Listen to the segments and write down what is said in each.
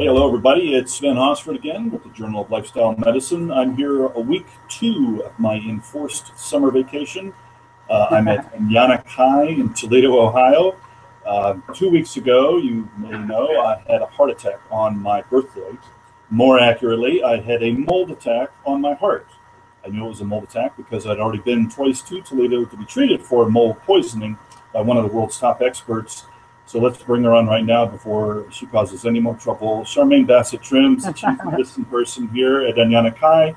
Hey, hello, everybody. It's Sven Hosford again with the Journal of Lifestyle Medicine. I'm here a week two of my enforced summer vacation. Uh, I'm at Kai in Toledo, Ohio. Uh, two weeks ago, you may know, I had a heart attack on my birthday. More accurately, I had a mold attack on my heart. I knew it was a mold attack because I'd already been twice to Toledo to be treated for mold poisoning by one of the world's top experts so let's bring her on right now before she causes any more trouble. Charmaine Bassett Trims, the chief medicine person here at Anyana Kai,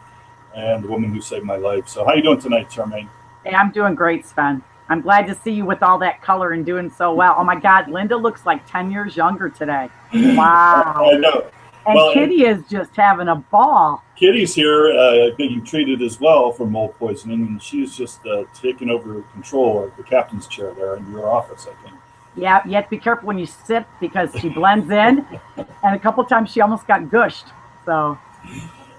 and the woman who saved my life. So how are you doing tonight, Charmaine? Hey, I'm doing great, Sven. I'm glad to see you with all that color and doing so well. Oh my God, Linda looks like 10 years younger today. Wow. I know. And well, Kitty is just having a ball. Kitty's here uh, being treated as well for mold poisoning, and she's just uh, taking over control of the captain's chair there in your office, I think. Yeah, you have to be careful when you sit because she blends in, and a couple times she almost got gushed. So.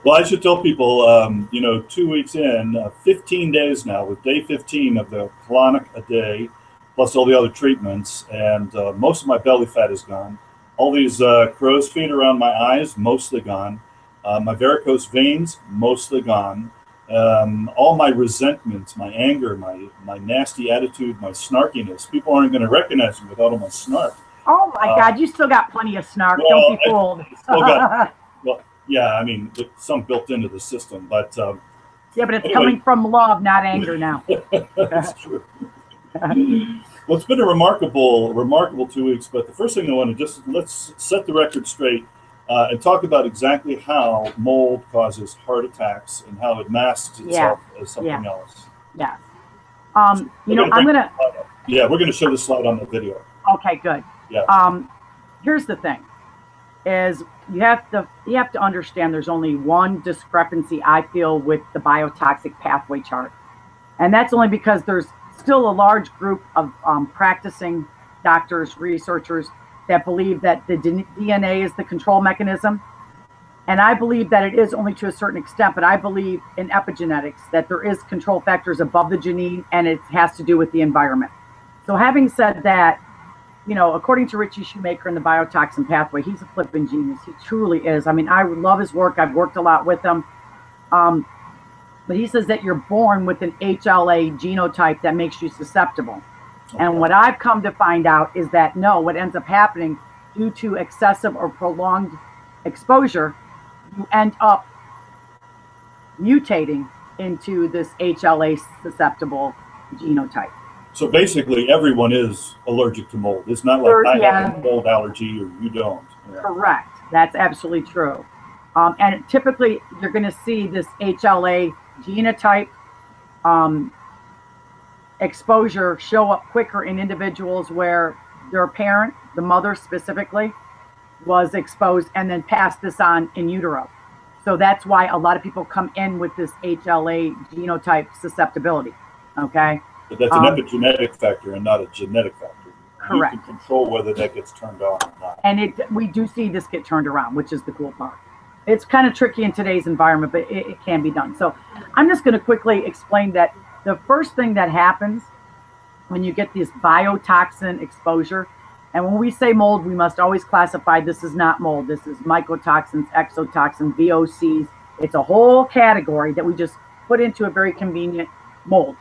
Well, I should tell people, um, you know, two weeks in, uh, 15 days now, with day 15 of the colonic a day, plus all the other treatments, and uh, most of my belly fat is gone. All these uh, crow's feet around my eyes, mostly gone. Uh, my varicose veins, mostly gone um, all my resentments, my anger, my my nasty attitude, my snarkiness. People aren't going to recognize me without all my snark. Oh my uh, God, you still got plenty of snark. Well, Don't be fooled. got, well, yeah, I mean, some built into the system, but um, yeah, but it's anyway. coming from love, not anger. Now that's true. well, it's been a remarkable, remarkable two weeks. But the first thing I want to just let's set the record straight uh, and talk about exactly how mold causes heart attacks and how it masks itself yeah. as something yeah. else. Yeah. Um, you know, I'm gonna. Yeah, we're gonna show the slide on the video. Okay, good. Yeah. Um, here's the thing: is you have to you have to understand there's only one discrepancy I feel with the biotoxin pathway chart, and that's only because there's still a large group of um, practicing doctors, researchers that believe that the DNA is the control mechanism. And I believe that it is only to a certain extent, but I believe in epigenetics that there is control factors above the gene and it has to do with the environment. So having said that, you know, according to Ritchie Shoemaker in the biotoxin pathway, he's a flipping genius. He truly is. I mean, I love his work. I've worked a lot with him. Um, but he says that you're born with an HLA genotype that makes you susceptible. And what I've come to find out is that no, what ends up happening due to excessive or prolonged exposure, you end up mutating into this HLA susceptible genotype. So basically, everyone is allergic to mold. It's not like I yeah. have a mold allergy or you don't. Yeah. Correct. That's absolutely true. Um, and typically, you're going to see this HLA genotype um, exposure show up quicker in individuals where their parent, the mother specifically, was exposed and then passed this on in utero. So that's why a lot of people come in with this HLA genotype susceptibility. Okay. But that's an um, epigenetic factor and not a genetic factor. Correct. You can control whether that gets turned on or not. And it we do see this get turned around, which is the cool part. It's kind of tricky in today's environment, but it, it can be done. So I'm just going to quickly explain that the first thing that happens when you get this biotoxin exposure, and when we say mold, we must always classify this is not mold. This is mycotoxins, exotoxins, VOCs. It's a whole category that we just put into a very convenient mold.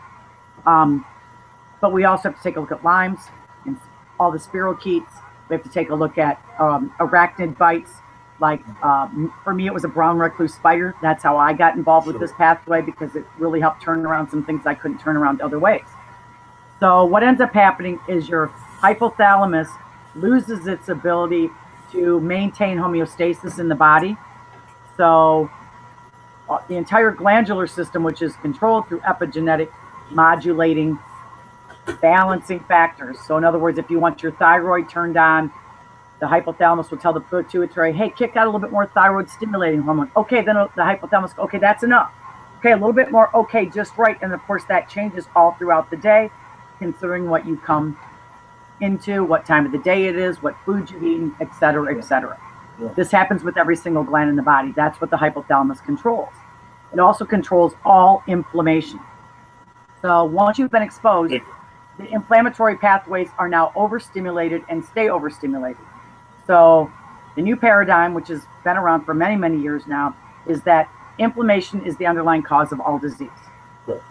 Um, but we also have to take a look at Lyme's and all the spirochetes. We have to take a look at um, arachnid bites, like um, for me, it was a brown recluse spider. That's how I got involved with this pathway because it really helped turn around some things I couldn't turn around other ways. So what ends up happening is your hypothalamus loses its ability to maintain homeostasis in the body. So uh, the entire glandular system, which is controlled through epigenetic modulating balancing factors. So in other words, if you want your thyroid turned on, the hypothalamus will tell the pituitary, hey, kick out a little bit more thyroid stimulating hormone. Okay, then the hypothalamus, okay, that's enough. Okay, a little bit more, okay, just right. And of course, that changes all throughout the day, considering what you come into, what time of the day it is, what food you eat, et cetera, et cetera. Yeah. This happens with every single gland in the body. That's what the hypothalamus controls. It also controls all inflammation. So once you've been exposed, the inflammatory pathways are now overstimulated and stay overstimulated. So The new paradigm, which has been around for many, many years now, is that inflammation is the underlying cause of all disease. Right.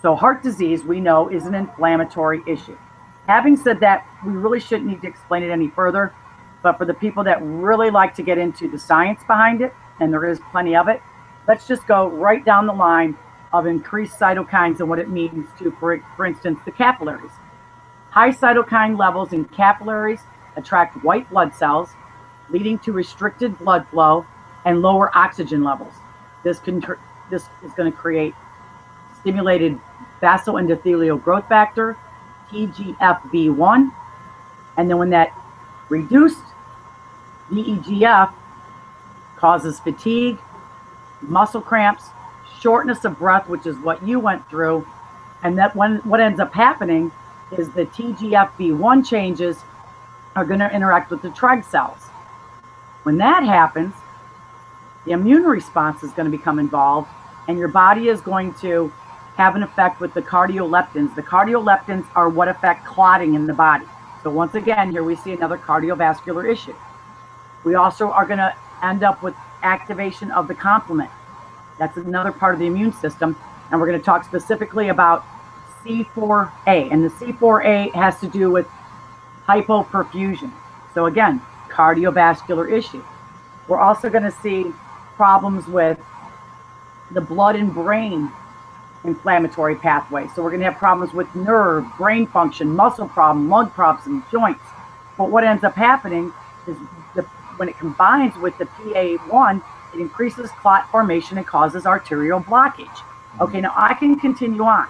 So, heart disease, we know, is an inflammatory issue. Having said that, we really shouldn't need to explain it any further. But for the people that really like to get into the science behind it, and there is plenty of it, let's just go right down the line of increased cytokines and what it means to, for, for instance, the capillaries. High cytokine levels in capillaries attract white blood cells, leading to restricted blood flow and lower oxygen levels. This, can, this is going to create stimulated vasoendothelial growth factor, TGFB1. And then when that reduced VEGF causes fatigue, muscle cramps, shortness of breath, which is what you went through. And that when what ends up happening is the TGFB1 changes are going to interact with the Treg cells. When that happens, the immune response is going to become involved, and your body is going to have an effect with the cardiolipins. The cardiolipins are what affect clotting in the body. So, once again, here we see another cardiovascular issue. We also are going to end up with activation of the complement. That's another part of the immune system. And we're going to talk specifically about C4A. And the C4A has to do with hypoperfusion. So, again, cardiovascular issue. We're also going to see problems with the blood and brain inflammatory pathway. So we're going to have problems with nerve, brain function, muscle problem, lung problems, and joints. But what ends up happening is the, when it combines with the PA1, it increases clot formation and causes arterial blockage. Okay, now I can continue on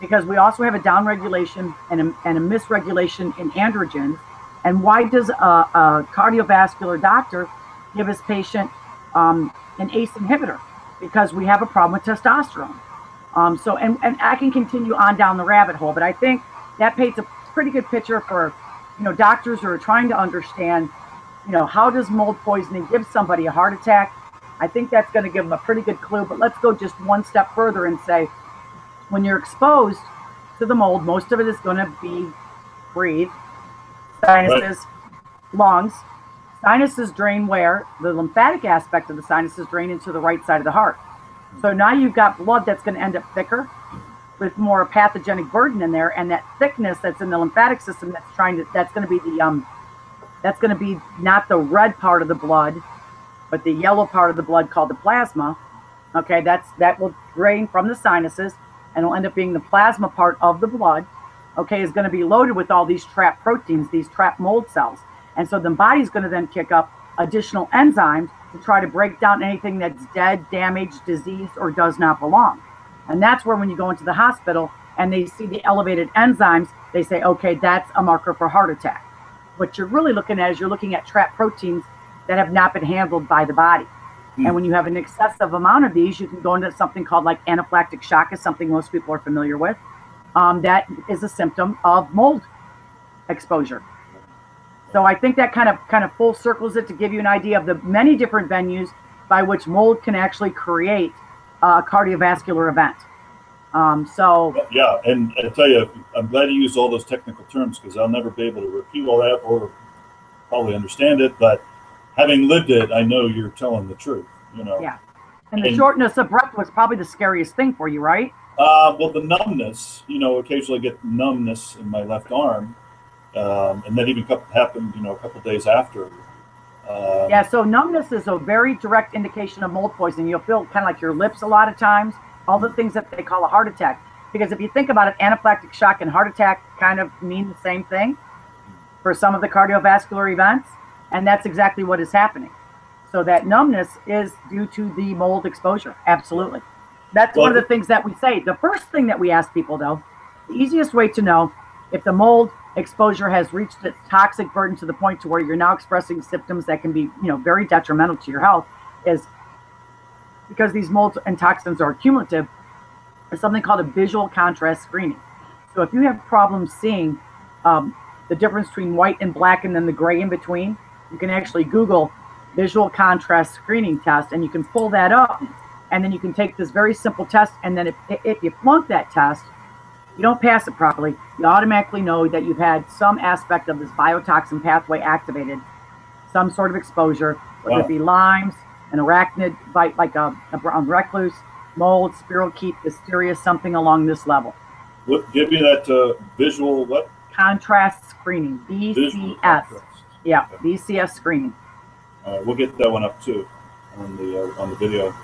because we also have a downregulation and a, and a misregulation in androgens. And why does a, a cardiovascular doctor give his patient um, an ACE inhibitor? Because we have a problem with testosterone. Um, so, and, and I can continue on down the rabbit hole, but I think that paints a pretty good picture for, you know, doctors who are trying to understand, you know, how does mold poisoning give somebody a heart attack? I think that's going to give them a pretty good clue. But let's go just one step further and say, when you're exposed to the mold, most of it is going to be breathe, sinuses, right. lungs. Sinuses drain where? The lymphatic aspect of the sinuses drain into the right side of the heart. So now you've got blood that's going to end up thicker with more pathogenic burden in there, and that thickness that's in the lymphatic system that's trying to that's going to be the um that's going to be not the red part of the blood, but the yellow part of the blood called the plasma. Okay, that's that will drain from the sinuses and will end up being the plasma part of the blood. Okay, is going to be loaded with all these trapped proteins, these trapped mold cells, and so the body's going to then kick up additional enzymes to try to break down anything that's dead, damaged, diseased, or does not belong. And that's where when you go into the hospital and they see the elevated enzymes, they say, okay, that's a marker for heart attack. What you're really looking at is you're looking at trapped proteins that have not been handled by the body. Mm. And when you have an excessive amount of these, you can go into something called like anaphylactic shock, is something most people are familiar with. Um, that is a symptom of mold exposure. So I think that kind of kind of full circles it to give you an idea of the many different venues by which mold can actually create a cardiovascular event. Um, so yeah, and I tell you, I'm glad you used all those technical terms because I'll never be able to repeat all that or probably understand it. But having lived it, I know you're telling the truth. You know. Yeah. And the and, shortness of breath was probably the scariest thing for you, right? Uh, well, the numbness. You know, occasionally I get numbness in my left arm um, and that even happened, you know, a couple days after. Um, yeah, so numbness is a very direct indication of mold poisoning. You'll feel kind of like your lips a lot of times, all the things that they call a heart attack. Because if you think about it, anaphylactic shock and heart attack kind of mean the same thing for some of the cardiovascular events, and that's exactly what is happening. So that numbness is due to the mold exposure. Absolutely. That's well, one of the things that we say. The first thing that we ask people, though, the easiest way to know if the mold exposure has reached its toxic burden to the point to where you're now expressing symptoms that can be, you know, very detrimental to your health is because these molds and toxins are cumulative, is something called a visual contrast screening. So if you have problems seeing um, the difference between white and black and then the gray in between, you can actually Google visual contrast screening test and you can pull that up and then you can take this very simple test and then if, if you flunk that test, you don't pass it properly, you automatically know that you've had some aspect of this biotoxin pathway activated. some sort of exposure, whether wow. it be Lyme's, an arachnid bite like a, a brown recluse, mold, spirochete, listeria, something along this level. What, give me that uh, visual what? Contrast screening, VCS. Yeah. VCS. All right, we'll get that one up too on the uh, on the video.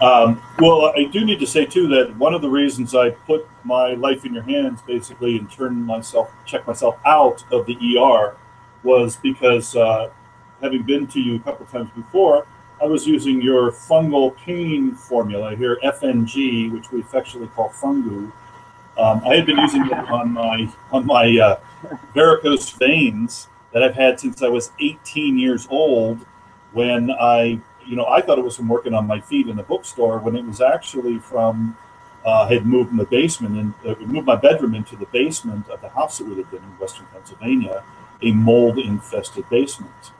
Um, well, I do need to say too that one of the reasons I put my life in your hands, basically, and turned myself, check myself out of the ER, was because uh, having been to you a couple times before, I was using your fungal pain formula here, FNG, which we affectionately call fungu. Um, I had been using it on my on my uh, varicose veins that I've had since I was 18 years old. When I you know, I thought it was from working on my feet in the bookstore when it was actually from uh, I had moved in the basement and uh, moved my bedroom into the basement of the house that we lived in in Western Pennsylvania, a mold infested basement.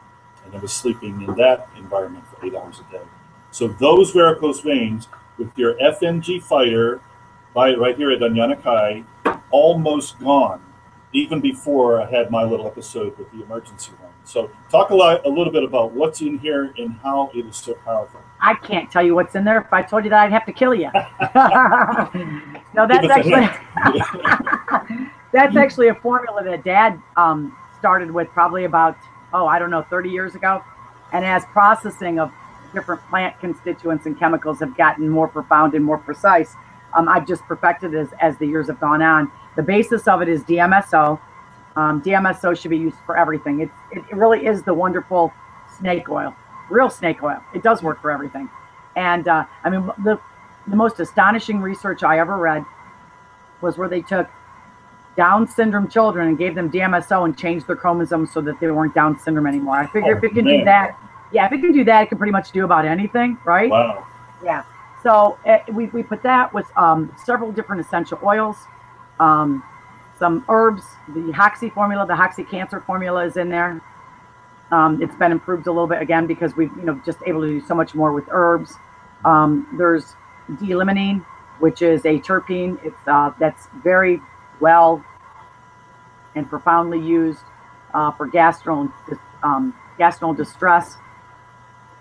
And I was sleeping in that environment for eight hours a day. So those varicose veins with your FNG fighter, by right here at Anyana Kai, almost gone, even before I had my little episode with the emergency room. So, talk a, lot, a little bit about what's in here and how it is so powerful. I can't tell you what's in there. If I told you that, I'd have to kill you. no, that's actually that's actually a formula that Dad um, started with probably about oh I don't know 30 years ago, and as processing of different plant constituents and chemicals have gotten more profound and more precise, um, I've just perfected it as, as the years have gone on. The basis of it is DMSO, um, DMSO should be used for everything. It, it, it really is the wonderful snake oil, real snake oil. It does work for everything. And uh, I mean, the, the most astonishing research I ever read was where they took Down syndrome children and gave them DMSO and changed their chromosomes so that they weren't Down syndrome anymore. I figure oh, if it can man. do that, yeah, if it can do that, it can pretty much do about anything, right? Wow. Yeah. So uh, we, we put that with um, several different essential oils. Um, some herbs. The Hoxsey formula, the Hoxsey Cancer formula is in there. Um, it's been improved a little bit again because we've you know just able to do so much more with herbs. Um, there's D-limonene, which is a terpene. It's uh, that's very well and profoundly used uh, for gastro um, gastrointestinal distress,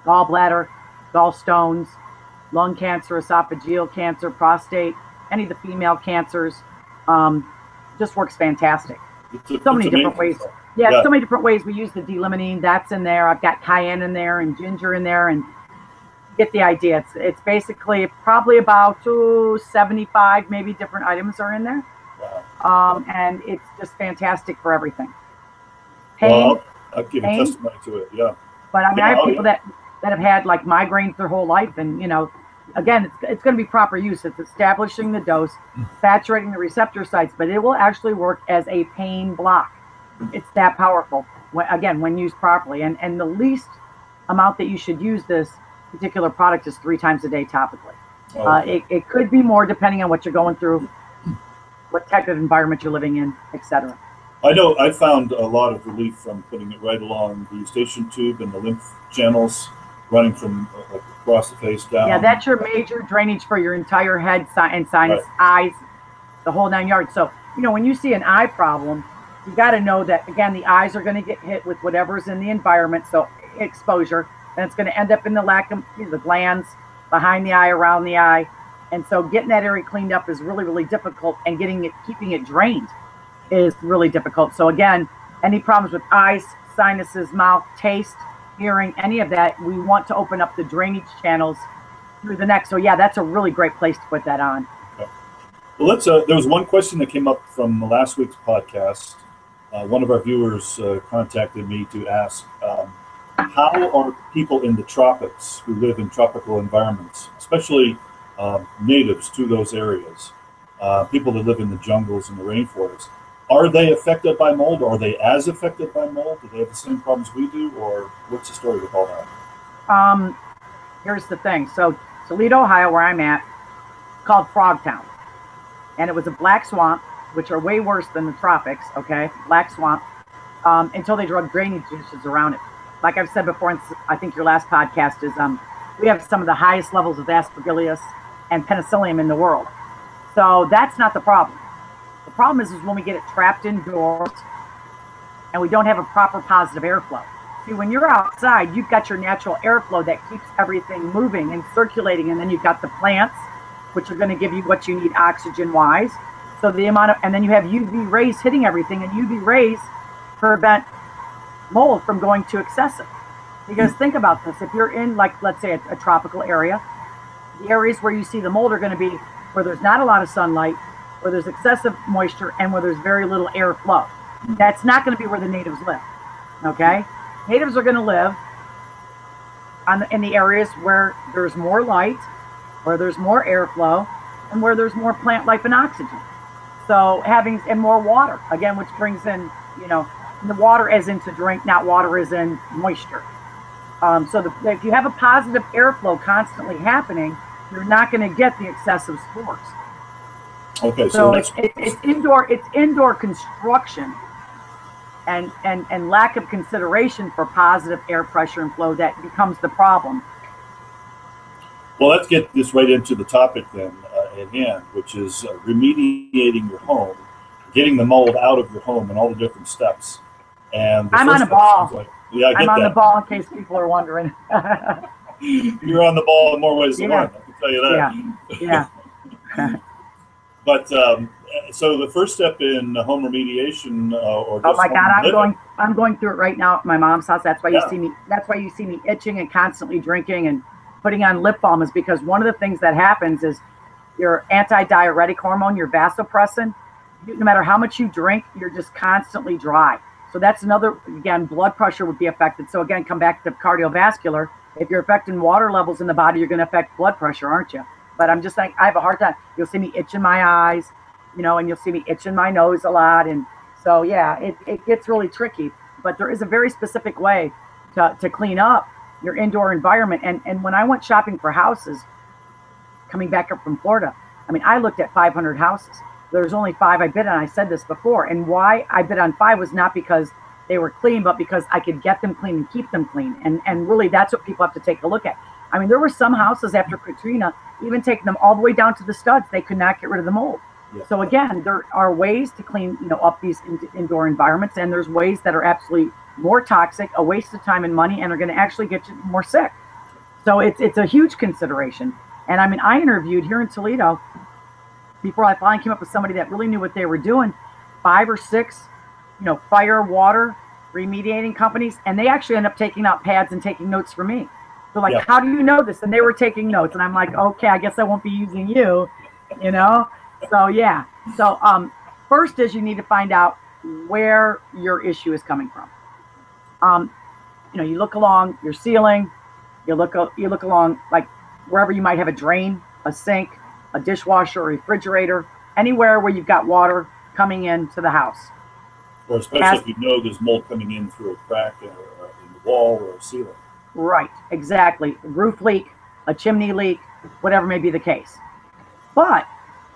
gallbladder, gallstones, lung cancer, esophageal cancer, prostate, any of the female cancers. Um, just works fantastic. It's, so many different ways. Yeah, yeah, so many different ways we use the D-limonene. That's in there. I've got cayenne in there and ginger in there, and get the idea. It's it's basically probably about two seventy-five 75 maybe different items are in there. Wow. Um, and it's just fantastic for everything. Pain, well, I'll give pain, testimony to it. Yeah. But I mean, yeah, I have people yeah. that that have had like migraines their whole life, and you know, again, it's, it's going to be proper use. It's establishing the dose, saturating the receptor sites, but it will actually work as a pain block. It's that powerful. When, again, when used properly, and and the least amount that you should use this particular product is three times a day topically. Oh, uh, it, it could be more depending on what you're going through, what type of environment you're living in, etc. I know I found a lot of relief from putting it right along the eustachian tube and the lymph channels running from uh, across the face down. Yeah, that's your major drainage for your entire head and sinus, right. eyes, the whole nine yards. So, you know, when you see an eye problem, you got to know that, again, the eyes are going to get hit with whatever's in the environment. So, exposure, and it's going to end up in the lac of you know, the glands behind the eye, around the eye. And so, getting that area cleaned up is really, really difficult, and getting it, keeping it drained is really difficult. So, again, any problems with eyes, sinuses, mouth, taste, hearing any of that, we want to open up the drainage channels through the neck. So yeah, that's a really great place to put that on. Okay. Well, let's. Uh, there was one question that came up from last week's podcast. Uh, one of our viewers uh, contacted me to ask, um, how are people in the tropics who live in tropical environments, especially um, natives to those areas, uh, people that live in the jungles and the rainforests, are they affected by mold? Are they as affected by mold? Do they have the same problems we do, or what's the story with all that? Um, here's the thing. So Toledo, Ohio, where I'm at, called Frogtown, and it was a black swamp, which are way worse than the tropics. Okay, black swamp. Um, until they drug drainage ditches around it. Like I've said before, I think your last podcast is um, we have some of the highest levels of aspergillus and penicillium in the world. So that's not the problem problem is, is when we get it trapped indoors and we don't have a proper positive airflow. See, when you're outside, you've got your natural airflow that keeps everything moving and circulating, and then you've got the plants, which are going to give you what you need oxygen wise. So the amount of, and then you have UV rays hitting everything, and UV rays prevent mold from going too excessive. Because think about this: if you're in, like, let's say, a, a tropical area, the areas where you see the mold are going to be where there's not a lot of sunlight, where there's excessive moisture, and where there's very little airflow. That's not going to be where the natives live. Okay, natives are going to live on the, in the areas where there's more light, where there's more airflow, and where there's more plant life and oxygen. So having and more water again, which brings in you know the water as in to drink, not water as in moisture. Um, so the, if you have a positive airflow constantly happening, you're not going to get the excessive spores. Okay, so, so it's, it, it's indoor. It's indoor construction, and and and lack of consideration for positive air pressure and flow that becomes the problem. Well, let's get this right into the topic then uh, at hand, which is uh, remediating your home, getting the mold out of your home, and all the different steps. And I'm on a ball. Like, yeah, I am on that. the ball in case people are wondering. You're on the ball in more ways than yeah. one. I can tell you that. Yeah. Yeah. but um, so the first step in home remediation, uh, or oh my god, I'm going. I'm going through it right now at my mom's house. That's why yeah. you see me. That's why you see me itching and constantly drinking and putting on lip balm is because one of the things that happens is your anti-diuretic hormone, your vasopressin. No matter how much you drink, you're just constantly dry. So that's another, again, blood pressure would be affected. So again, come back to cardiovascular. If you're affecting water levels in the body, you're going to affect blood pressure, aren't you? But I'm just like, I have a hard time. You'll see me itching my eyes, you know, and you'll see me itching my nose a lot. And so, yeah, it, it gets really tricky. But there is a very specific way to, to clean up your indoor environment. And, and when I went shopping for houses, coming back up from Florida, I mean, I looked at 500 houses there's only five I bid on. I said this before. And why I bid on five was not because they were clean, but because I could get them clean and keep them clean. And and really that's what people have to take a look at. I mean, there were some houses after Katrina, even taking them all the way down to the studs, they could not get rid of the mold. Yeah. So again, there are ways to clean, you know, up these in, indoor environments, and there's ways that are absolutely more toxic, a waste of time and money, and are going to actually get you more sick. So it's it's a huge consideration. And I mean, I interviewed here in Toledo before I finally came up with somebody that really knew what they were doing, five or six, you know, fire, water, remediating companies, and they actually end up taking out pads and taking notes for me. They're like, yeah. "How do you know this?" And they were taking notes, and I'm like, "Okay, I guess I won't be using you," you know. So yeah. So um, first is you need to find out where your issue is coming from. Um, you know, you look along your ceiling, you look you look along like wherever you might have a drain, a sink, a dishwasher, a refrigerator, anywhere where you've got water coming into the house. Or especially As, if you know there's mold coming in through a crack in, the wall or a ceiling. Right, exactly. Roof leak, a chimney leak, whatever may be the case. But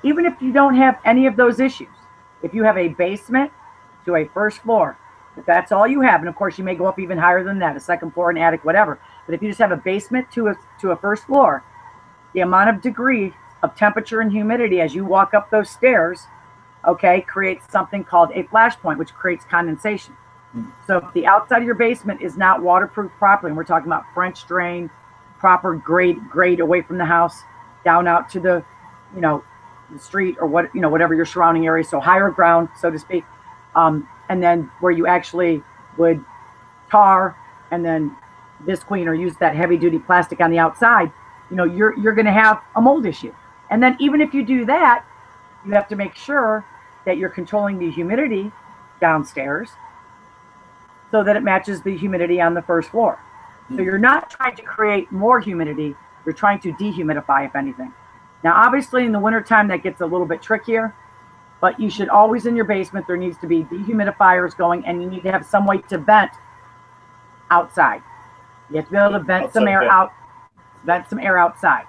even if you don't have any of those issues, if you have a basement to a first floor, if that's all you have, and of course you may go up even higher than that, a second floor, an attic, whatever. But if you just have a basement to a to a first floor, the amount of degree of temperature and humidity as you walk up those stairs, okay, creates something called a flash point, which creates condensation. So if the outside of your basement is not waterproof properly, and we're talking about French drain, proper grade grade away from the house, down out to the, you know, the street or what you know whatever your surrounding area, so higher ground, so to speak, um, and then where you actually would tar and then Visqueen or use that heavy duty plastic on the outside, you know, you're you're going to have a mold issue. And then even if you do that, you have to make sure that you're controlling the humidity downstairs so that it matches the humidity on the first floor. So hmm. you're not trying to create more humidity, you're trying to dehumidify, if anything. Now, obviously, in the wintertime, that gets a little bit trickier, but you should always in your basement, there needs to be dehumidifiers going, and you need to have some way to vent outside. You have to be able to vent outside some air out, vent some air outside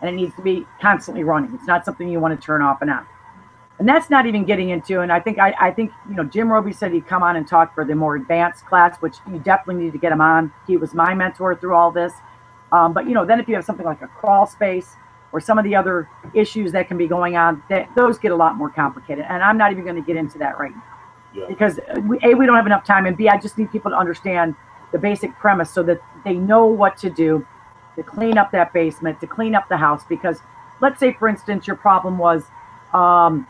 and it needs to be constantly running. It's not something you want to turn off and on. And that's not even getting into, and I think I, I think you know Jim Roby said he'd come on and talk for the more advanced class, which you definitely need to get him on. He was my mentor through all this. Um, but you know, then if you have something like a crawl space or some of the other issues that can be going on, that those get a lot more complicated. And I'm not even going to get into that right now yeah. because we, a we don't have enough time, and b I just need people to understand the basic premise so that they know what to do to clean up that basement, to clean up the house. Because let's say, for instance, your problem was um,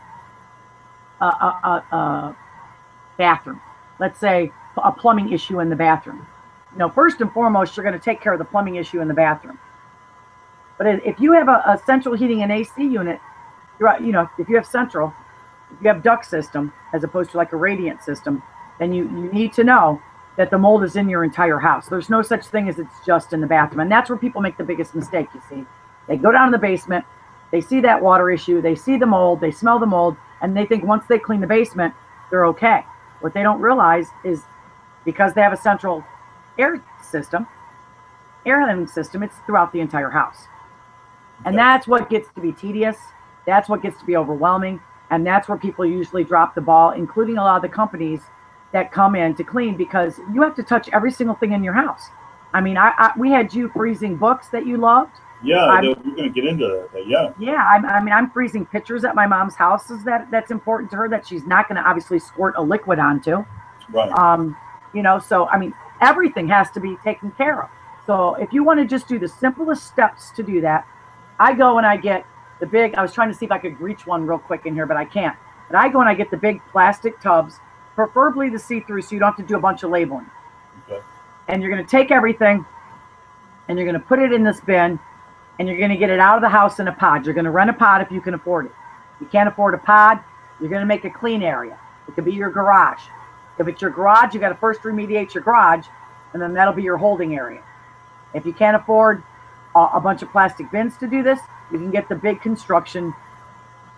a, a, a, bathroom. Let's say a plumbing issue in the bathroom. Know, first and foremost, you're going to take care of the plumbing issue in the bathroom. But if you have a, a central heating and AC unit, you know, if you have central, if you have duct system as opposed to like a radiant system, then you, you need to know that the mold is in your entire house. There's no such thing as it's just in the bathroom. And that's where people make the biggest mistake, you see. They go down to the basement, they see that water issue, they see the mold, they smell the mold, and they think once they clean the basement, they're okay. What they don't realize is because they have a central air system, air handling system, it's throughout the entire house. And that's what gets to be tedious. That's what gets to be overwhelming. And that's where people usually drop the ball, including a lot of the companies that come in to clean because you have to touch every single thing in your house. I mean, I, I we had you freezing books that you loved. Yeah, I'm, we're going to get into that. Yeah. Yeah, I'm, I mean, I'm freezing pictures at my mom's house. Is that that's important to her that she's not going to obviously squirt a liquid onto. Right. Um, you know, so I mean, everything has to be taken care of. So if you want to just do the simplest steps to do that, I go and I get the big. I was trying to see if I could reach one real quick in here, but I can't. But I go and I get the big plastic tubs preferably the see-through so you don't have to do a bunch of labeling. Okay. And you're going to take everything and you're going to put it in this bin and you're going to get it out of the house in a pod. You're going to rent a pod if you can afford it. If you can't afford a pod, you're going to make a clean area. It could be your garage. If it's your garage, you got to first remediate your garage and then that'll be your holding area. If you can't afford a, a bunch of plastic bins to do this, you can get the big construction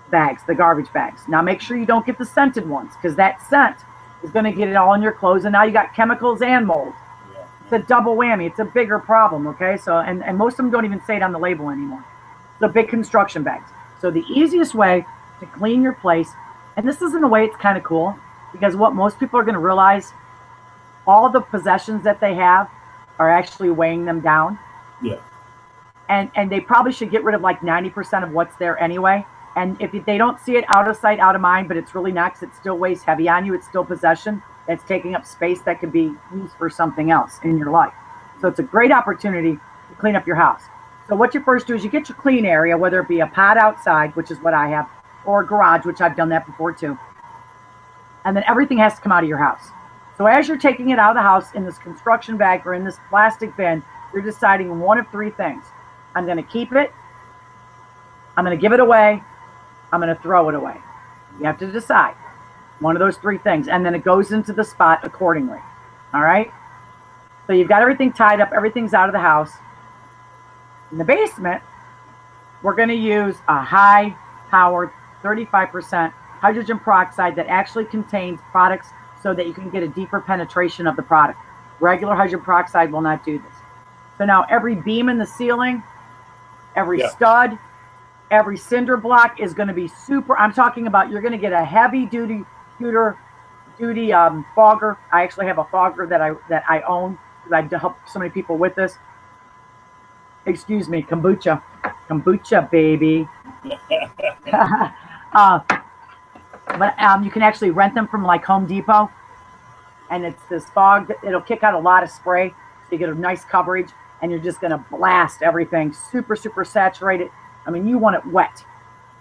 bags, the garbage bags. Now make sure you don't get the scented ones because that scent is going to get it all in your clothes. And now you got chemicals and mold. It's a double whammy. It's a bigger problem. Okay. So, and, and most of them don't even say it on the label anymore. The big construction bags. So the easiest way to clean your place, and this is in a way it's kind of cool because what most people are going to realize, all the possessions that they have are actually weighing them down. Yeah. And, and they probably should get rid of like 90% of what's there anyway and if they don't see it out of sight, out of mind, but it's really not because it still weighs heavy on you, it's still possession that's taking up space that could be used for something else in your life. So it's a great opportunity to clean up your house. So what you first do is you get your clean area, whether it be a pod outside, which is what I have, or a garage, which I've done that before too. And then everything has to come out of your house. So as you're taking it out of the house in this construction bag or in this plastic bin, you're deciding one of three things. I'm going to keep it. I'm going to give it away I'm going to throw it away. You have to decide one of those three things, and then it goes into the spot accordingly. All right. So you've got everything tied up, everything's out of the house. In the basement, we're going to use a high powered 35% hydrogen peroxide that actually contains products so that you can get a deeper penetration of the product. Regular hydrogen peroxide will not do this. So now every beam in the ceiling, every yeah. stud, every cinder block is going to be super. I'm talking about you're going to get a heavy duty shooter duty um, fogger. I actually have a fogger that I that I own because I help so many people with this. Excuse me, kombucha, kombucha, baby. uh, but um, you can actually rent them from like Home Depot, and it's this fog. That, it'll kick out a lot of spray, so you get a nice coverage, and you're just going to blast everything super super saturated I mean, you want it wet.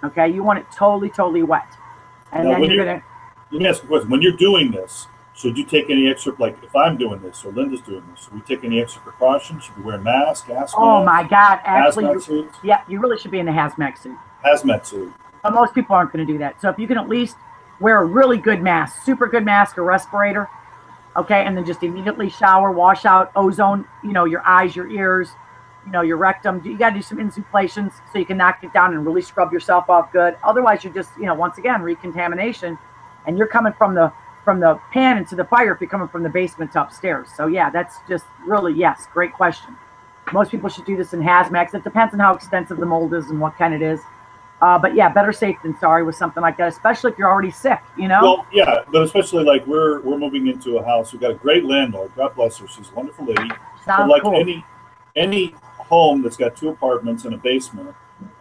Okay, you want it totally, totally wet. And now, then you're, you're gonna. Let me ask a question. When you're doing this, should you take any extra? Like, if I'm doing this or Linda's doing this, should we take any extra precautions? Should we wear masks, gas Oh my God! Actually, you, yeah, you really should be in the hazmat suit. Hazmat suit. But most people aren't going to do that. So if you can at least wear a really good mask, super good mask or respirator, okay, and then just immediately shower, wash out ozone, you know, your eyes, your ears, you know, your rectum. You got to do some insufflations so you can knock it down and really scrub yourself off good. Otherwise, you're just, you know, once again, recontamination, and you're coming from the from the pan into the fire if you're coming from the basement to upstairs. So yeah, that's just really yes, great question. Most people should do this in hazmat. It depends on how extensive the mold is and what kind it is. Uh, but yeah, better safe than sorry with something like that, especially if you're already sick. You know. Well, yeah, but especially like we're we're moving into a house. We've got a great landlord. God bless her. She's a wonderful lady. Sounds but like cool. any any home that's got two apartments and a basement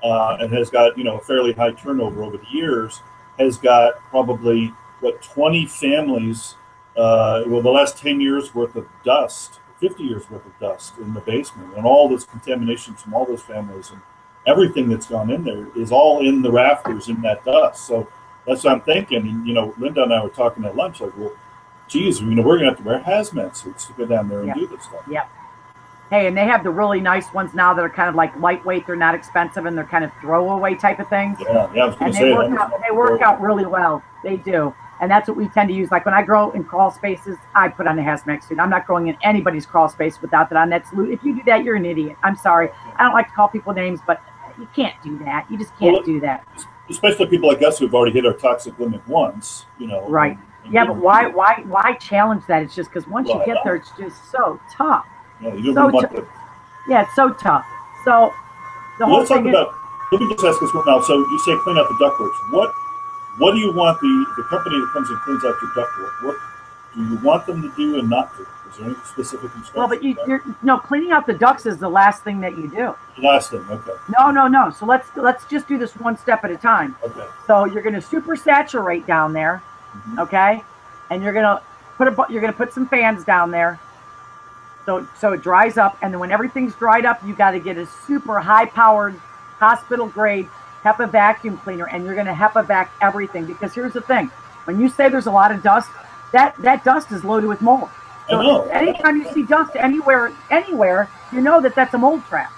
uh, and has got you know a fairly high turnover over the years has got probably what 20 families uh, well the last 10 years worth of dust 50 years worth of dust in the basement, and all this contamination from all those families, and everything that's gone in there is all in the rafters in that dust. So that's what I'm thinking. And you know, Linda and I were talking at lunch, like, well, geez, you know, we're gonna have to wear hazmat suits to go down there and Yeah. do this stuff. Yep. Hey, and they have the really nice ones now that are kind of like lightweight. They're not expensive and they're kind of throwaway type of things. Yeah, yeah. I was gonna And say they work out. They work out really well. They do. And that's what we tend to use. Like when I grow in crawl spaces, I put on a hazmat suit. I'm not growing in anybody's crawl space without that on. That's lo- if you do that, you're an idiot. I'm sorry. I don't like to call people names, but you can't do that. You just can't Well, do that. especially people like us who've already hit our toxic limit once. You know. Right. and- and Yeah, but why, why, why challenge that? It's just because once you Well, I get there, it's just so tough. Yeah, you so t- Yeah, it's so tough. So the whole let's talk thing is, about. Let me just ask this one now. So you say clean out the ductworks. What What do you want the the company that comes and cleans out your ductwork? What do you want them to do and not do? Is there any specific instructions? well, but you, you're no cleaning out the ducts is the last thing that you do. last thing. Okay. No, no, no. So let's let's just do this one step at a time. Okay. So you're going to super saturate down there, Mhm. okay? And you're going to put a you're going to put some fans down there. So so it dries up and then when everything's dried up, you got to get a super high powered hospital grade HEPA vacuum cleaner and you're going to HEPA vac everything because here's the thing. When you say there's a lot of dust, that that dust is loaded with mold. So anytime you see dust anywhere, anywhere, you know that that's a mold trap.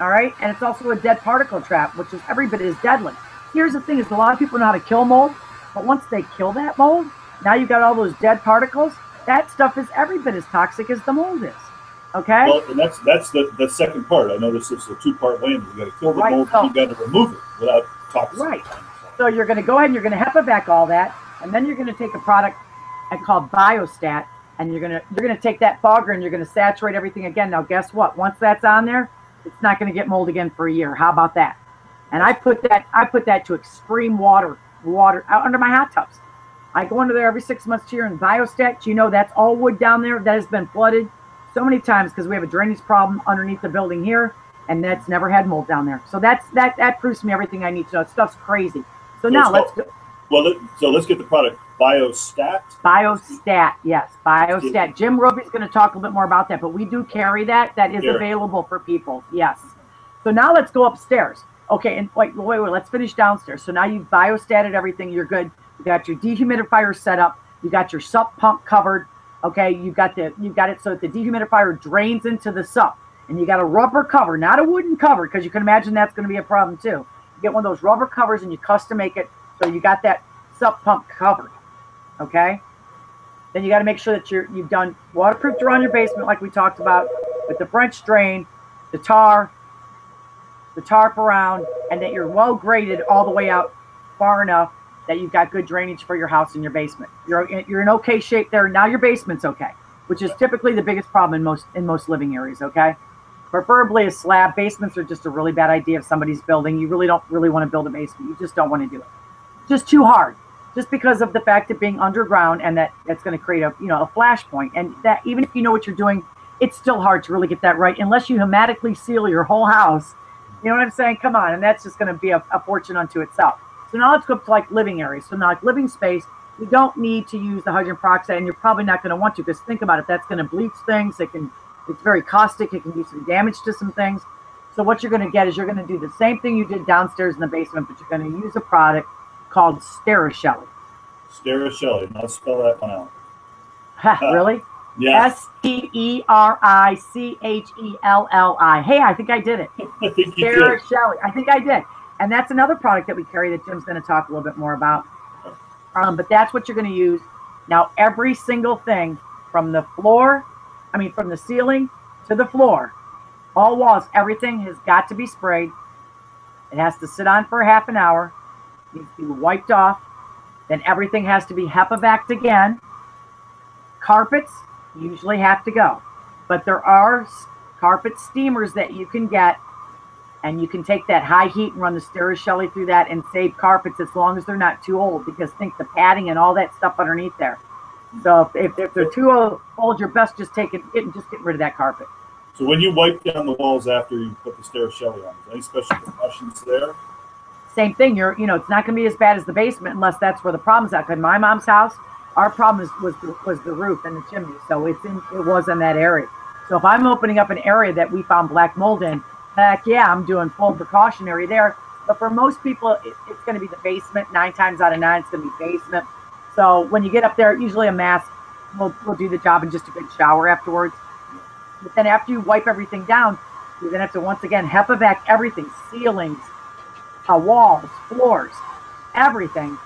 All right, and it's also a dead particle trap, which is every bit as deadly. Here's the thing: is a lot of people know how to kill mold, but once they kill that mold, now you've got all those dead particles. That stuff is every bit as toxic as the mold is. Okay. Well, and that's that's the, the second part. I know this is a two part land. You got to kill the Right, mold, so- you got to remove it without toxin. Right. So you're going to go ahead and you're going to HEPA vac all that, and then you're going to take a product and called Biostat, and you're going to you're going to take that fogger and you're going to saturate everything again. Now, guess what? Once that's on there, it's not going to get mold again for a year. How about that? And I put that I put that to extreme water water out under my hot tubs. I go under there every six months to year in Biostat. You know that's all wood down there that has been flooded so many times because we have a drainage problem underneath the building here, and that's never had mold down there. So that's that that proves to me everything I need to know. Stuff's crazy. So now Let's go. Well, so let's get the product Biostat. Biostat, yes, Biostat. Jim Roby's going to talk a little bit more about that, but we do carry that. That is Sure. available for people. Yes. So now let's go upstairs. Okay, and wait, wait, wait. Let's finish downstairs. So now you've biostated everything. You're good. You got your dehumidifier set up. You got your sump pump covered. Okay, you got the you got it so that the dehumidifier drains into the sump, and you got a rubber cover, not a wooden cover, because you can imagine that's going to be a problem too. You get one of those rubber covers and you custom make it so you got that sump pump covered. Okay. Then you got to make sure that you're you've done waterproof around your basement, like we talked about, with the French drain, the tar, the tarp around, and that you're well graded all the way out far enough that you've got good drainage for your house and your basement. You're you're in okay shape there. Now your basement's okay, which is typically the biggest problem in most in most living areas. Okay, preferably a slab. Basements are just a really bad idea if somebody's building. You really don't really want to build a basement. You just don't want to do it. Just too hard. Just because of the fact of being underground and that that's going to create a you know a flashpoint and that even if you know what you're doing, it's still hard to really get that right unless you hermetically seal your whole house. You know what I'm saying? Come on, and that's just going to be a, a fortune unto itself. So now let's go up to like living areas. So now like living space, you don't need to use the hydrogen peroxide, and you're probably not going to want to because think about it. That's going to bleach things. It can, it's very caustic. It can do some damage to some things. So what you're going to get is you're going to do the same thing you did downstairs in the basement, but you're going to use a product called Sterichelli. Sterichelli. Now spell that one out. Ha, Uh, really? Yeah, S T E R I C H E L L I. Hey, I think I did it. I think. Sterichelli. I think I did. And that's another product that we carry that Jim's going to talk a little bit more about. Um, but that's what you're going to use. Now, every single thing from the floor, I mean, from the ceiling to the floor, all walls, everything has got to be sprayed. It has to sit on for half an hour, needs to be wiped off. Then everything has to be HEPA vacked again. Carpets usually have to go, but there are carpet steamers that you can get and you can take that high heat and run the Sterichelli through that and save carpets as long as they're not too old because think the padding and all that stuff underneath there. So if, if, they're too old, old, you're best just take it, and just get rid of that carpet. So when you wipe down the walls after you put the Sterichelli on, any special precautions there? Same thing. You're you know it's not going to be as bad as the basement unless that's where the problem's at. Because my mom's house, our problem is, was the, was the roof and the chimney, so it's in it was in that area. So if I'm opening up an area that we found black mold in, heck yeah, I'm doing full precautionary there. But for most people, it, it's going to be the basement. Nine times out of nine, it's going to be basement. So when you get up there, usually a mask will, will do the job and just a good shower afterwards. But then after you wipe everything down, you're going to have to once again HEPA vac everything, ceilings, uh, walls, floors, everything,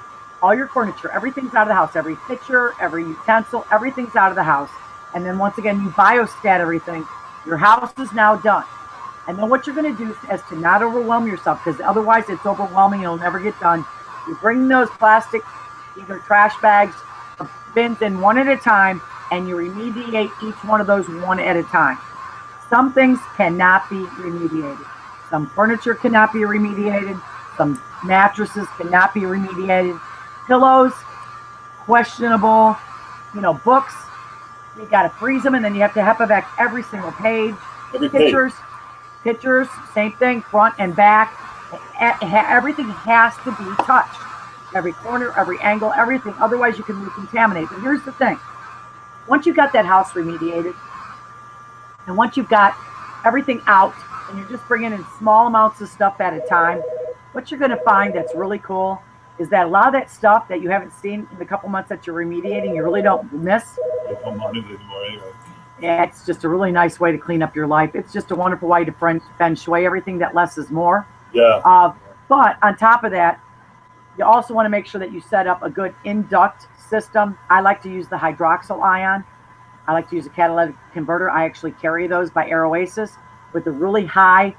all your furniture, everything's out of the house. Every pitcher, every utensil, everything's out of the house. And then once again, you biostat everything. Your house is now done. And then what you're going to do is to not overwhelm yourself, because otherwise it's overwhelming. It'll never get done. You bring those plastic, either trash bags bins in one at a time, and you remediate each one of those one at a time. Some things cannot be remediated. Some furniture cannot be remediated. Some mattresses cannot be remediated. Pillows, questionable. You know, books, you got to freeze them, and then you have to HEPA vac every single page. Every page. Pictures, same thing, front and back. Everything has to be touched. Every corner, every angle, everything. Otherwise, you can recontaminate. But here's the thing: once you've got that house remediated, and once you've got everything out, and you're just bringing in small amounts of stuff at a time, what you're going to find that's really cool is that a lot of that stuff that you haven't seen in the couple months that you're remediating, you really don't miss. Yeah, it's just a really nice way to clean up your life. It's just a wonderful way to feng shui everything that less is more. Yeah. Uh, but on top of that, you also want to make sure that you set up a good induct system. I like to use the hydroxyl ion. I like to use a catalytic converter. I actually carry those by Air Oasis with a really high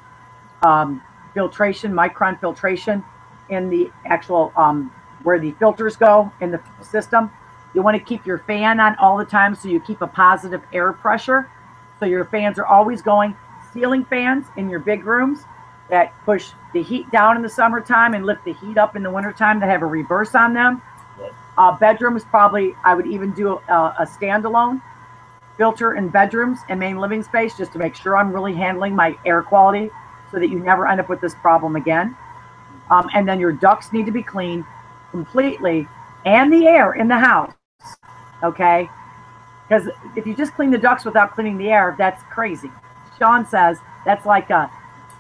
um, filtration, micron filtration in the actual um, where the filters go in the system. You want to keep your fan on all the time so you keep a positive air pressure. So your fans are always going. Ceiling fans in your big rooms that push the heat down in the summertime and lift the heat up in the wintertime that have a reverse on them. Uh, bedrooms, probably, I would even do a, a standalone filter in bedrooms and main living space just to make sure I'm really handling my air quality so that you never end up with this problem again. Um, and then your ducts need to be cleaned completely and the air in the house. Okay. Because if you just clean the ducts without cleaning the air, that's crazy. Sean says that's like a,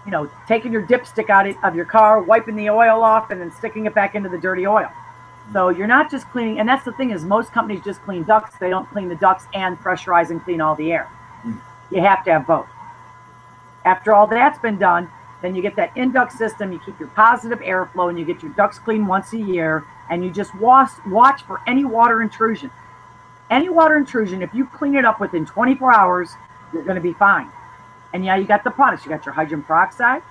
you know, taking your dipstick out of your car, wiping the oil off, and then sticking it back into the dirty oil. So you're not just cleaning, and that's the thing is most companies just clean ducts. They don't clean the ducts and pressurize and clean all the air. You have to have both. After all that's been done, then you get that induct system. You keep your positive airflow, and you get your ducts cleaned once a year. And you just watch watch for any water intrusion. Any water intrusion, if you clean it up within 24 hours, you're going to be fine. And yeah, you got the products. You got your hydrogen peroxide,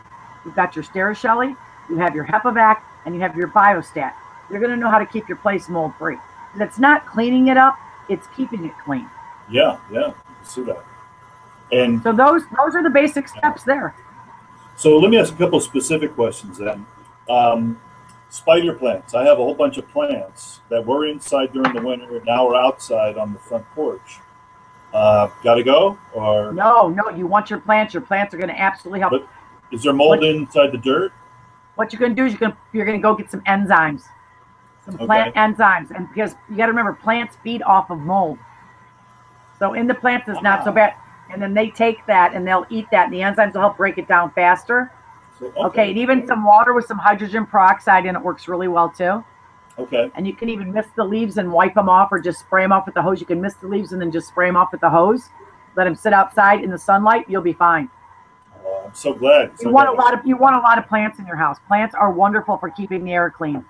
you've got your Sterichelli, you have your HEPA and you have your Biostat. You're going to know how to keep your place mold free. And it's not cleaning it up; it's keeping it clean. Yeah, yeah, see that. And so those those are the basic steps there. So let me ask a couple of specific questions then. Um, spider plants. I have a whole bunch of plants that were inside during the winter and now are outside on the front porch. Uh, Got to go or no? No, you want your plants. Your plants are going to absolutely help. But is there mold what, inside the dirt? What you're going to do is you're going to you're going to go get some enzymes, some plant okay. enzymes, and because you got to remember plants feed off of mold. So in the plants is not so bad and then they take that and they'll eat that, and the enzymes will help break it down faster. Okay. okay, and even some water with some hydrogen peroxide in it works really well too. Okay. And you can even mist the leaves and wipe them off, or just spray them off with the hose. You can mist the leaves and then just spray them off with the hose. Let them sit outside in the sunlight. You'll be fine. Oh, I'm so glad. So you want glad. a lot of you want a lot of plants in your house. Plants are wonderful for keeping the air clean.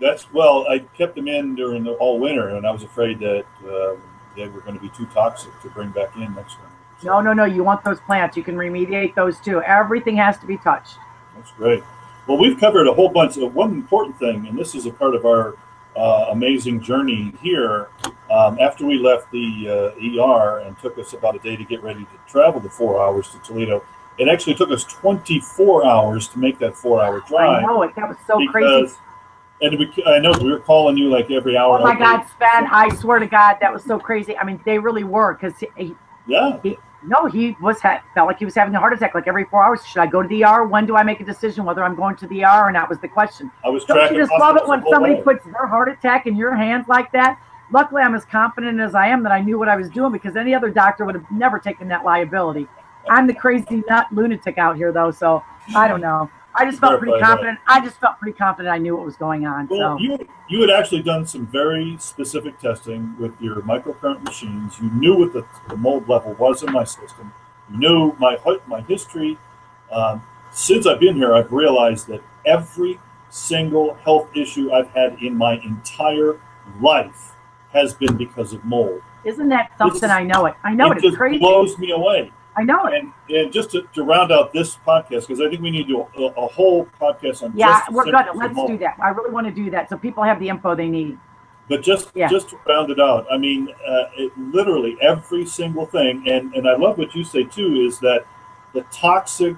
That's well. I kept them in during the all winter, and I was afraid that um, they were going to be too toxic to bring back in next winter. No, no, no. You want those plants. You can remediate those too. Everything has to be touched. That's great. Well, we've covered a whole bunch of one important thing, and this is a part of our uh, amazing journey here. Um, after we left the uh, ER and took us about a day to get ready to travel the four hours to Toledo, it actually took us 24 hours to make that four hour drive. I know it. That was so because, crazy. And we, I know we were calling you like every hour. Oh my God, Sven! I swear to God, that was so crazy. I mean, they really were because yeah, he, no, he was ha- felt like he was having a heart attack like every four hours. Should I go to the ER? When do I make a decision whether I'm going to the ER or not? Was the question. I was Don't you just love it when somebody way. puts their heart attack in your hands like that? luckily I'm as confident as I am that I knew what I was doing because any other doctor would have never taken that liability. I'm the crazy nut lunatic out here though, so I don't know. I just felt pretty confident. I just felt pretty confident I knew what was going on. Well, so. you you had actually done some very specific testing with your microcurrent machines. You knew what the, the mold level was in my system. You knew my my history. Um, since I've been here, I've realized that every single health issue I've had in my entire life has been because of mold. Isn't that something? I know it. I know it. It just crazy. blows me away. I know it. And, and just to, to round out this podcast, because I think we need to do a, a whole podcast on. Yeah, we're gonna let's do that. I really want to do that so people have the info they need. But just yeah. just to round it out, I mean, uh, it, literally every single thing, and and I love what you say too, is that the toxic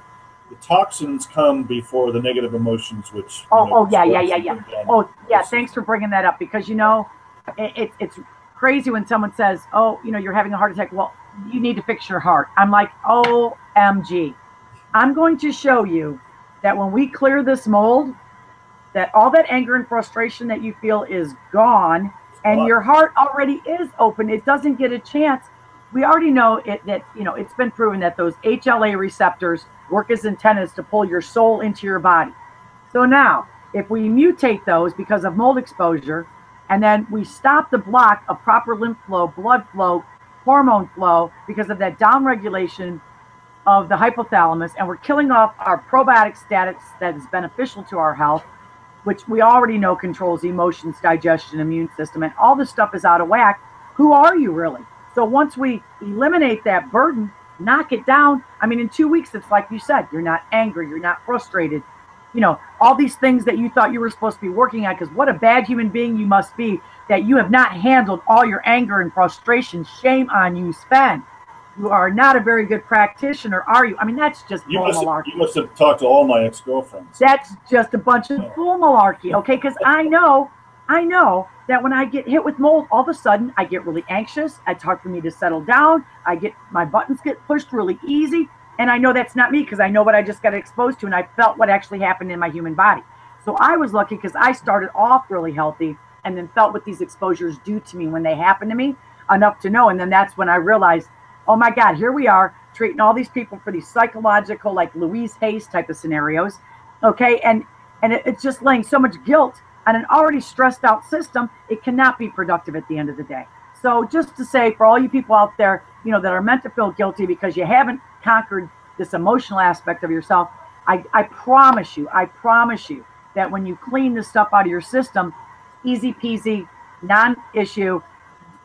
the toxins come before the negative emotions, which oh know, oh yeah yeah yeah yeah oh yeah. Thanks for bringing that up because you know it, it, it's crazy when someone says oh you know you're having a heart attack. Well, you need to fix your heart. I'm like OMG. I'm going to show you that when we clear this mold, that all that anger and frustration that you feel is gone, and your heart already is open. It doesn't get a chance. We already know it that you know it's been proven that those HLA receptors work as antennas to pull your soul into your body. So now, if we mutate those because of mold exposure, and then we stop the block of proper lymph flow, blood flow, hormone flow because of that downregulation of the hypothalamus, and we're killing off our probiotic status that is beneficial to our health, which we already know controls emotions, digestion, immune system, and all this stuff is out of whack. Who are you really? So once we eliminate that burden, knock it down. I mean, in two weeks, it's like you said, you're not angry, you're not frustrated. You know, all these things that you thought you were supposed to be working on, because what a bad human being you must be that you have not handled all your anger and frustration. Shame on you, Sven. You are not a very good practitioner, are you? I mean, that's just you must malarkey. Have, you must have talked to all my ex girlfriends. That's just a bunch of bull malarkey, okay? Because I know, I know that when I get hit with mold, all of a sudden I get really anxious. It's hard for me to settle down. I get my buttons get pushed really easy. And I know that's not me because I know what I just got exposed to and I felt what actually happened in my human body. So I was lucky because I started off really healthy and then felt what these exposures do to me when they happen to me enough to know. And then that's when I realized, oh my God, here we are treating all these people for these psychological, like Louise Hayes type of scenarios. Okay. And and it, it's just laying so much guilt on an already stressed out system, it cannot be productive at the end of the day. So just to say for all you people out there, you know, that are meant to feel guilty because you haven't conquered this emotional aspect of yourself, I, I promise you, I promise you that when you clean this stuff out of your system, easy peasy, non-issue,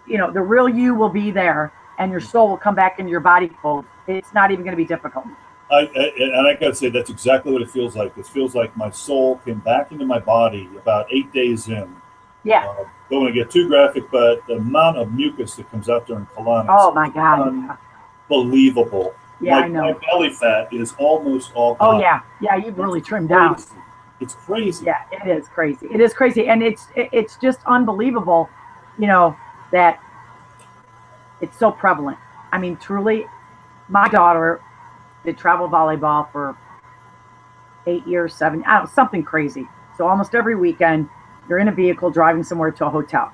you know, the real you will be there and your soul will come back into your body fold. It's not even going to be difficult. I, I, and I got to say, that's exactly what it feels like. It feels like my soul came back into my body about eight days in. Yeah. Uh, don't want to get too graphic, but the amount of mucus that comes out during colonics. Oh, my God. Unbelievable. Yeah, my, I know. My belly fat is almost all oh, gone. Oh, yeah. Yeah, you've really trimmed down. It's crazy. Yeah, it is crazy. It is crazy. And it's it's just unbelievable, you know, that it's so prevalent. I mean, truly, my daughter did travel volleyball for eight years, seven, I don't something crazy. So almost every weekend, you're in a vehicle driving somewhere to a hotel.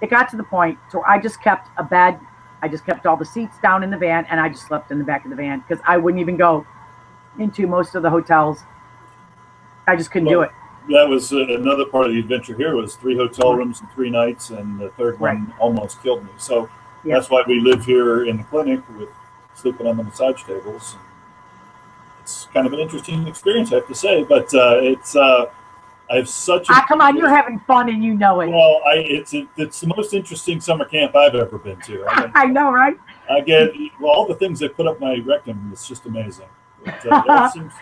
It got to the point where I just kept a bed, I just kept all the seats down in the van, and I just slept in the back of the van because I wouldn't even go into most of the hotels. I just couldn't well, do it. That was uh, another part of the adventure here was three hotel rooms and three nights, and the third right. one almost killed me. So that's why we live here in the clinic with sleeping on the massage tables it's kind of an interesting experience, I have to say. But uh, it's uh, I have such. A, ah, come on, you're having fun and you know it. Well, I it's it's the most interesting summer camp I've ever been to. I, I know, right? I get well, all the things they put up my rectum. It's just amazing. It, uh, seems,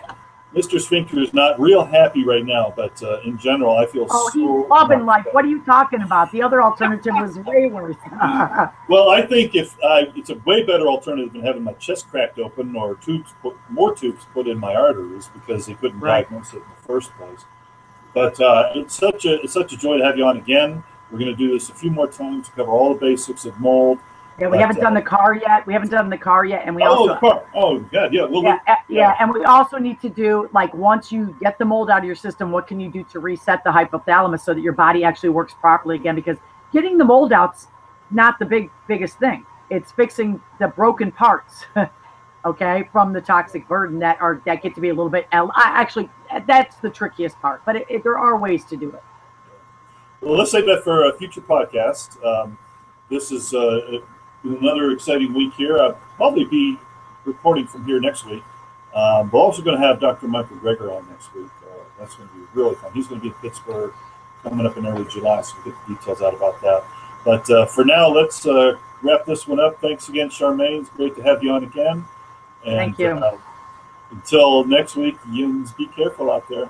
Mr. Sphincter is not real happy right now, but uh, in general, I feel oh, so he's loving life. What are you talking about? The other alternative was way worse. well, I think if uh, it's a way better alternative than having my chest cracked open or tubes put, more tubes put in my arteries because they couldn't right. diagnose it in the first place. But uh, it's such a it's such a joy to have you on again. We're going to do this a few more times to cover all the basics of mold. Yeah, we but, haven't done the car yet. We haven't done the car yet, and we oh, also the car. Oh, God, yeah, yeah, yeah, yeah, and we also need to do like once you get the mold out of your system, what can you do to reset the hypothalamus so that your body actually works properly again? Because getting the mold out's not the big biggest thing. It's fixing the broken parts, okay, from the toxic burden that are that get to be a little bit. Actually, that's the trickiest part. But it, it, there are ways to do it. Well, let's save that for a future podcast. Um, this is uh, another exciting week here. I'll probably be reporting from here next week. Um, we're also going to have Dr. Michael Greger on next week. Uh, that's going to be really fun. He's going to be in Pittsburgh coming up in early July, so we'll get the details out about that. But uh, for now, let's uh, wrap this one up. Thanks again, Charmaine. It's great to have you on again. And, Thank you. Uh, until next week, you be careful out there.